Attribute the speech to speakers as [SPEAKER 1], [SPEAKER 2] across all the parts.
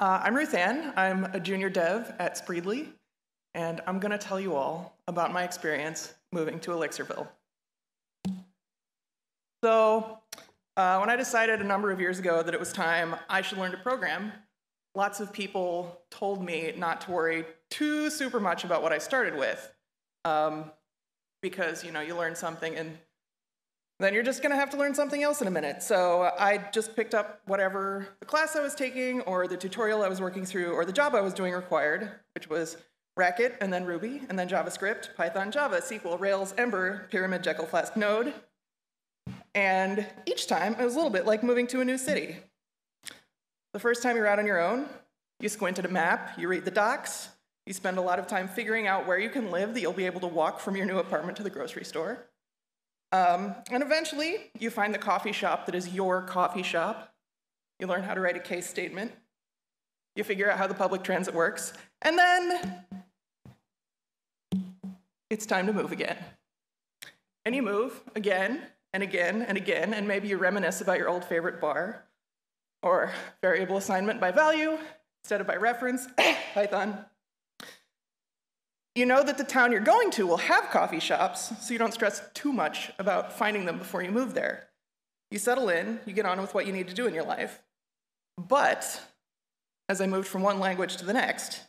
[SPEAKER 1] Uh, I'm Ruthan. I'm a junior dev at Spreedly, and I'm going to tell you all about my experience moving to Elixirville. So, uh, when I decided a number of years ago that it was time I should learn to program, lots of people told me not to worry too super much about what I started with, um, because you know you learn something and then you're just gonna have to learn something else in a minute. So I just picked up whatever the class I was taking or the tutorial I was working through or the job I was doing required, which was Racket and then Ruby and then JavaScript, Python, Java, SQL, Rails, Ember, Pyramid, Jekyll, Flask, Node. And each time it was a little bit like moving to a new city. The first time you're out on your own, you squint at a map, you read the docs, you spend a lot of time figuring out where you can live that you'll be able to walk from your new apartment to the grocery store. Um, and eventually, you find the coffee shop that is your coffee shop. You learn how to write a case statement. You figure out how the public transit works. And then it's time to move again. And you move again and again and again, and maybe you reminisce about your old favorite bar or variable assignment by value instead of by reference, Python. You know that the town you're going to will have coffee shops, so you don't stress too much about finding them before you move there. You settle in, you get on with what you need to do in your life. But as I moved from one language to the next,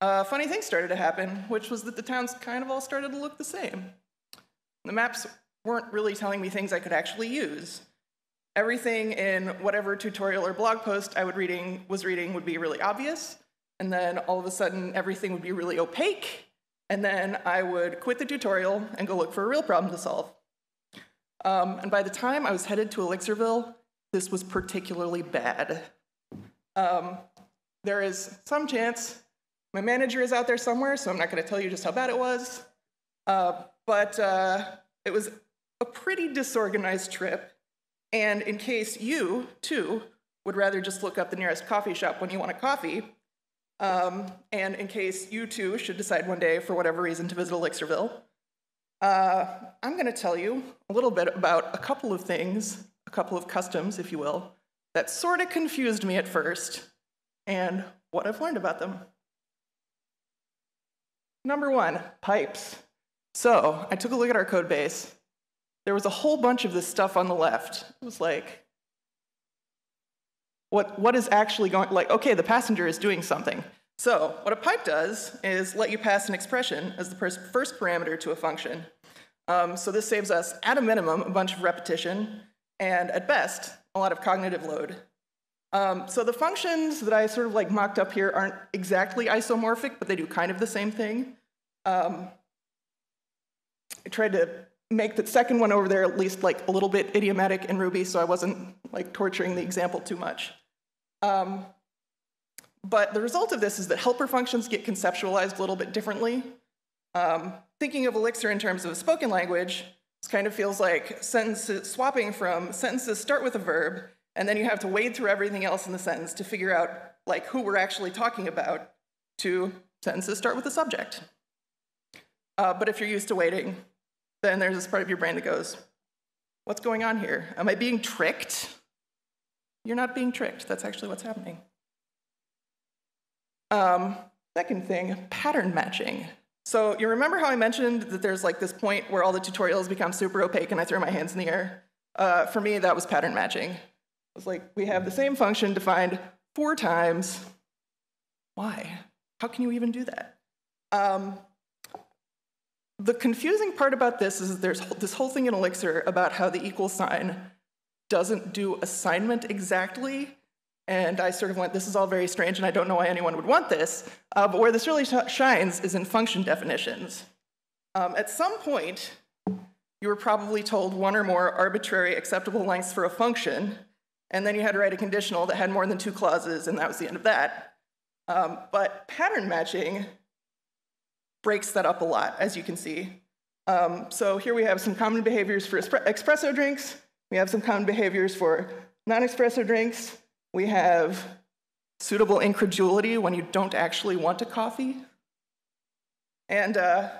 [SPEAKER 1] a funny thing started to happen, which was that the towns kind of all started to look the same. The maps weren't really telling me things I could actually use. Everything in whatever tutorial or blog post I would reading, was reading would be really obvious, and then all of a sudden everything would be really opaque, and then I would quit the tutorial and go look for a real problem to solve. Um, and by the time I was headed to Elixirville, this was particularly bad. Um, there is some chance my manager is out there somewhere, so I'm not going to tell you just how bad it was. Uh, but uh, it was a pretty disorganized trip. And in case you, too, would rather just look up the nearest coffee shop when you want a coffee, um, and in case you too should decide one day, for whatever reason, to visit Elixirville, uh, I'm going to tell you a little bit about a couple of things, a couple of customs, if you will, that sort of confused me at first, and what I've learned about them. Number one, pipes. So I took a look at our code base. There was a whole bunch of this stuff on the left. It was like, what, what is actually going, like, okay, the passenger is doing something. So what a pipe does is let you pass an expression as the first parameter to a function. Um, so this saves us, at a minimum, a bunch of repetition, and at best, a lot of cognitive load. Um, so the functions that I sort of like mocked up here aren't exactly isomorphic, but they do kind of the same thing. Um, I tried to make the second one over there at least like a little bit idiomatic in Ruby, so I wasn't like torturing the example too much. Um, but the result of this is that helper functions get conceptualized a little bit differently. Um, thinking of Elixir in terms of a spoken language, kind of feels like sentences, swapping from sentences start with a verb, and then you have to wade through everything else in the sentence to figure out like who we're actually talking about, to sentences start with a subject. Uh, but if you're used to waiting, then there's this part of your brain that goes, What's going on here? Am I being tricked? You're not being tricked. That's actually what's happening. Um, second thing, pattern matching. So you remember how I mentioned that there's like this point where all the tutorials become super opaque and I throw my hands in the air? Uh, for me, that was pattern matching. It was like, we have the same function defined four times. Why? How can you even do that? Um, the confusing part about this is there's this whole thing in Elixir about how the equal sign doesn't do assignment exactly. And I sort of went, this is all very strange, and I don't know why anyone would want this. Uh, but where this really sh shines is in function definitions. Um, at some point, you were probably told one or more arbitrary acceptable lengths for a function, and then you had to write a conditional that had more than two clauses, and that was the end of that. Um, but pattern matching breaks that up a lot, as you can see. Um, so here we have some common behaviors for espresso drinks. We have some common behaviors for non-espresso drinks. We have suitable incredulity when you don't actually want a coffee. And, uh,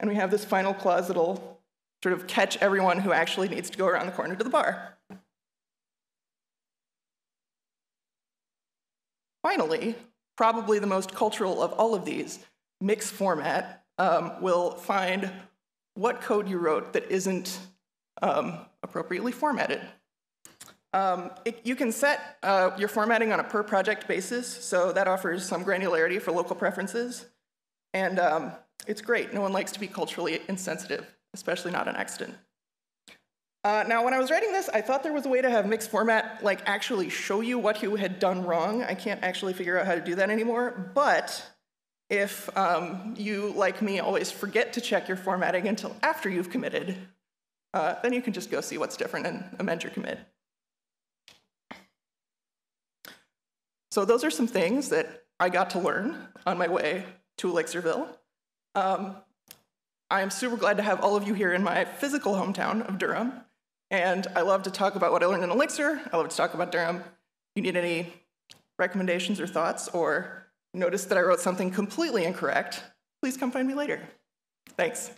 [SPEAKER 1] and we have this final clause that'll sort of catch everyone who actually needs to go around the corner to the bar. finally, probably the most cultural of all of these, mix format um, will find what code you wrote that isn't um, appropriately formatted. Um, it, you can set uh, your formatting on a per project basis, so that offers some granularity for local preferences. And um, it's great. No one likes to be culturally insensitive, especially not an accident. Uh, now, when I was writing this, I thought there was a way to have mix format like actually show you what you had done wrong. I can't actually figure out how to do that anymore, but if um, you, like me, always forget to check your formatting until after you've committed, uh, then you can just go see what's different and amend your commit. So those are some things that I got to learn on my way to Elixirville. Um, I'm super glad to have all of you here in my physical hometown of Durham, and I love to talk about what I learned in Elixir. I love to talk about Durham. If you need any recommendations or thoughts, or notice that I wrote something completely incorrect, please come find me later. Thanks.